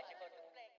ಹಾಕಿಕೊಂಡು